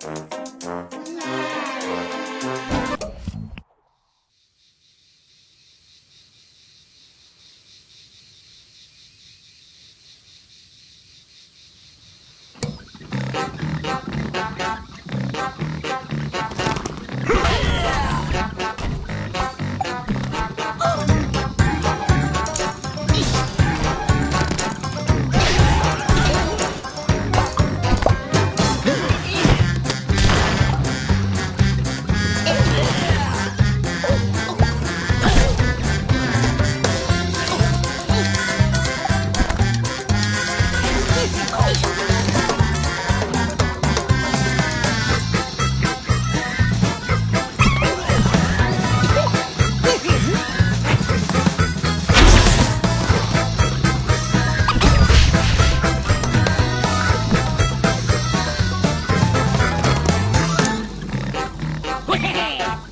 Thank you. Hehehe